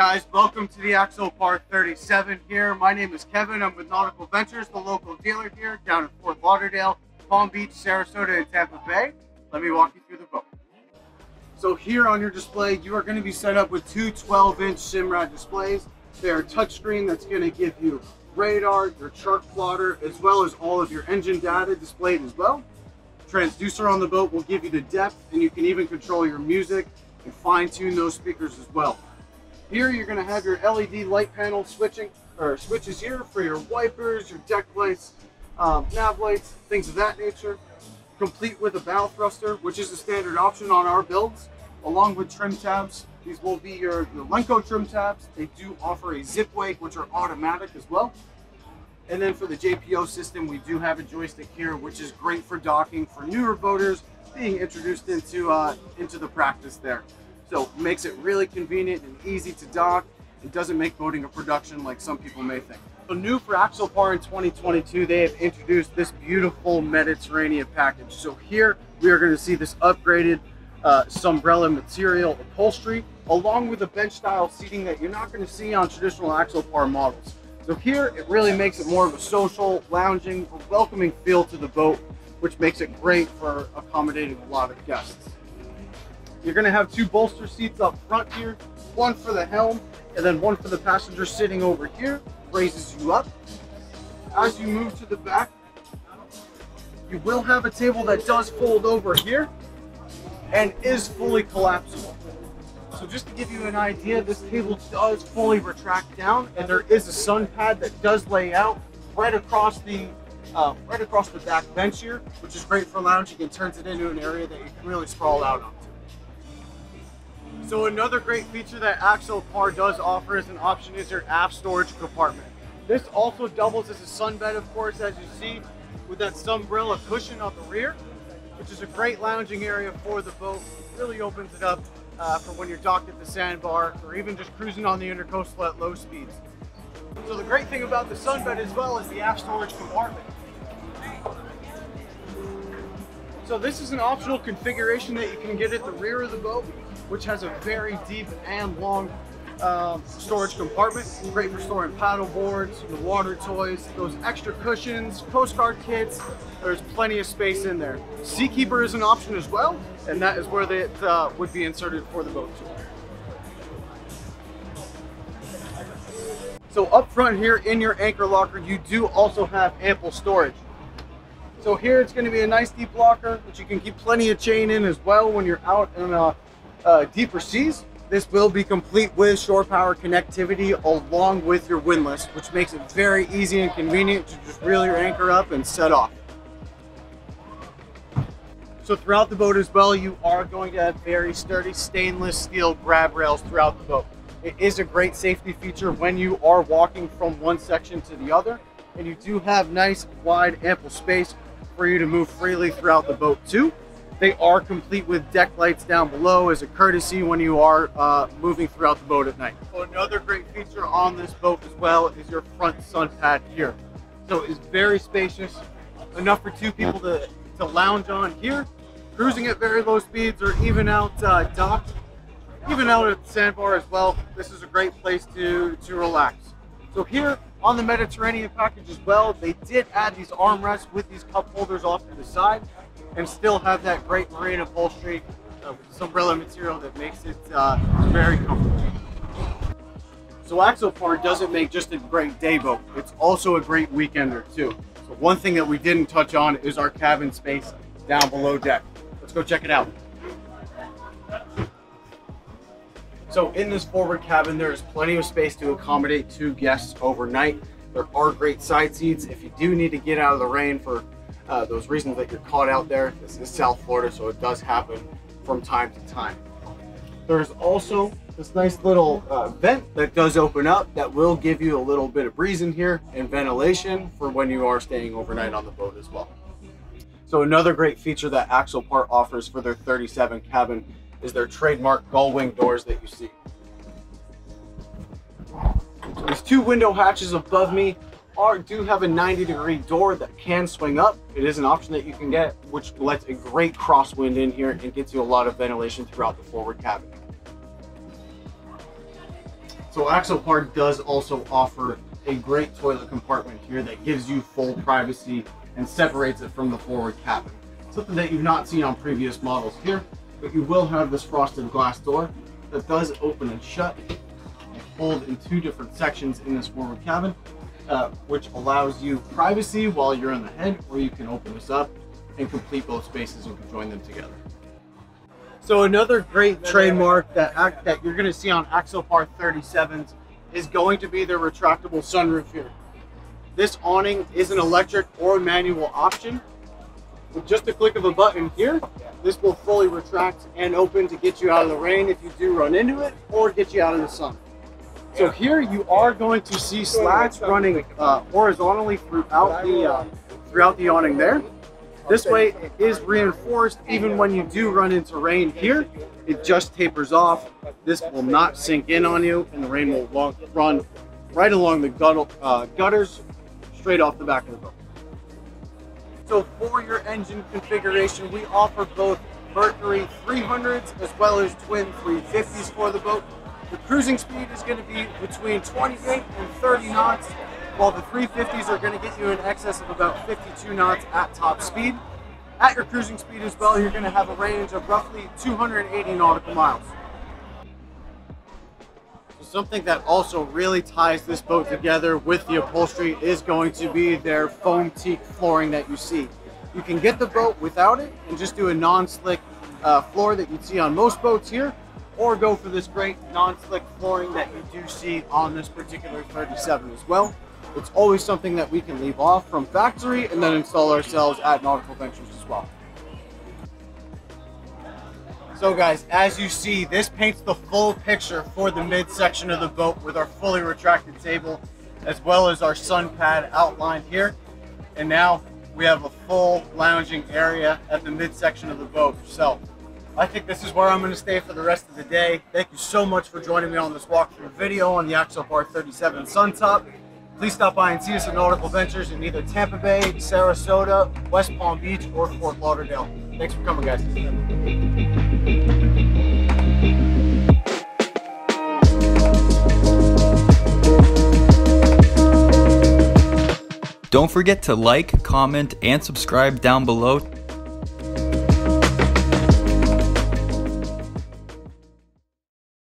guys, welcome to the Axopar 37 here. My name is Kevin. I'm with Nautical Ventures, the local dealer here down in Fort Lauderdale, Palm Beach, Sarasota, and Tampa Bay. Let me walk you through the boat. So here on your display, you are going to be set up with two 12-inch Simrad displays. They are touchscreen that's going to give you radar, your chart plotter, as well as all of your engine data displayed as well. Transducer on the boat will give you the depth, and you can even control your music and fine tune those speakers as well. Here you're going to have your LED light panel switching or switches here for your wipers, your deck lights, um, nav lights, things of that nature. Complete with a bow thruster, which is a standard option on our builds, along with trim tabs. These will be your, your Lenco trim tabs. They do offer a Zipwake, which are automatic as well. And then for the JPO system, we do have a joystick here, which is great for docking for newer boaters being introduced into uh, into the practice there. So it makes it really convenient and easy to dock. It doesn't make boating a production like some people may think. So new for Axopar in 2022, they have introduced this beautiful Mediterranean package. So here we are going to see this upgraded uh, Sunbrella material upholstery along with a bench style seating that you're not going to see on traditional Axopar models. So here it really makes it more of a social, lounging, welcoming feel to the boat, which makes it great for accommodating a lot of guests. You're gonna have two bolster seats up front here, one for the helm, and then one for the passenger sitting over here, raises you up. As you move to the back, you will have a table that does fold over here and is fully collapsible. So just to give you an idea, this table does fully retract down and there is a sun pad that does lay out right across the uh, right across the back bench here, which is great for lounging and turns it into an area that you can really sprawl out on. So another great feature that Axopar does offer as an option is your aft storage compartment. This also doubles as a sunbed, of course, as you see, with that Sunbrella cushion on the rear, which is a great lounging area for the boat. Really opens it up uh, for when you're docked at the sandbar or even just cruising on the intercoastal at low speeds. So the great thing about the sunbed as well is the aft storage compartment. So this is an optional configuration that you can get at the rear of the boat which has a very deep and long um, storage compartment. Great for storing paddle boards, the water toys, those extra cushions, postcard kits. There's plenty of space in there. Seakeeper is an option as well, and that is where they uh, would be inserted for the boat. So up front here in your anchor locker, you do also have ample storage. So here it's going to be a nice deep locker, which you can keep plenty of chain in as well when you're out in a uh, deeper seas. This will be complete with shore power connectivity along with your windlass, which makes it very easy and convenient to just reel your anchor up and set off. So throughout the boat as well, you are going to have very sturdy stainless steel grab rails throughout the boat. It is a great safety feature when you are walking from one section to the other, and you do have nice, wide, ample space for you to move freely throughout the boat too. They are complete with deck lights down below as a courtesy when you are uh, moving throughout the boat at night. So another great feature on this boat as well is your front sun pad here. So it's very spacious, enough for two people to, to lounge on here, cruising at very low speeds or even out uh, docked, even out at the sandbar as well. This is a great place to, to relax. So here on the Mediterranean package as well, they did add these armrests with these cup holders off to the side and still have that great marine upholstery uh, with Sunbrella material that makes it uh, very comfortable. So Axopar doesn't make just a great day boat, it's also a great weekender too. So one thing that we didn't touch on is our cabin space down below deck. Let's go check it out. So in this forward cabin, there is plenty of space to accommodate two guests overnight. There are great side seats if you do need to get out of the rain for uh, those reasons that you're caught out there. This is South Florida, so it does happen from time to time. There's also this nice little uh, vent that does open up that will give you a little bit of breeze in here and ventilation for when you are staying overnight on the boat as well. So another great feature that Axopar offers for their 37 cabin is their trademark gull wing doors that you see. So these two window hatches above me are do have a 90 degree door that can swing up. It is an option that you can get, which lets a great crosswind in here and gets you a lot of ventilation throughout the forward cabin. So Axopar does also offer a great toilet compartment here that gives you full privacy and separates it from the forward cabin. Something that you've not seen on previous models here, but you will have this frosted glass door that does open and shut and fold in two different sections in this forward cabin, uh, which allows you privacy while you're in the head, or you can open this up and complete both spaces and join them together. So another great trademark that that you're going to see on Axopar 37s is going to be their retractable sunroof here. This awning is an electric or manual option. With just a click of a button here, this will fully retract and open to get you out of the rain if you do run into it or get you out of the sun. So here you are going to see slats running uh, horizontally throughout the uh, throughout the awning there. This way it is reinforced even when you do run into rain here, it just tapers off. This will not sink in on you and the rain will run right along the uh, gutters straight off the back of the boat. So for your engine configuration, we offer both Mercury 300s as well as twin 350s for the boat. The cruising speed is going to be between 28 and 30 knots while the 350s are going to get you in excess of about 52 knots at top speed. At your cruising speed as well, you're going to have a range of roughly 280 nautical miles. So something that also really ties this boat together with the upholstery is going to be their foam teak flooring that you see. You can get the boat without it and just do a non-slick uh, floor that you'd see on most boats here, or go for this great non-slick flooring that you do see on this particular 37 as well. It's always something that we can leave off from factory and then install ourselves at Nautical Ventures as well. So guys, as you see, this paints the full picture for the midsection of the boat with our fully retracted table, as well as our sun pad outlined here. And now we have a full lounging area at the midsection of the boat. So I think this is where I'm going to stay for the rest of the day. Thank you so much for joining me on this walkthrough video on the Axopar 37 Suntop. Please stop by and see us at Nautical Ventures in either Tampa Bay, Sarasota, West Palm Beach, or Fort Lauderdale. Thanks for coming, guys. Don't forget to like, comment, and subscribe down below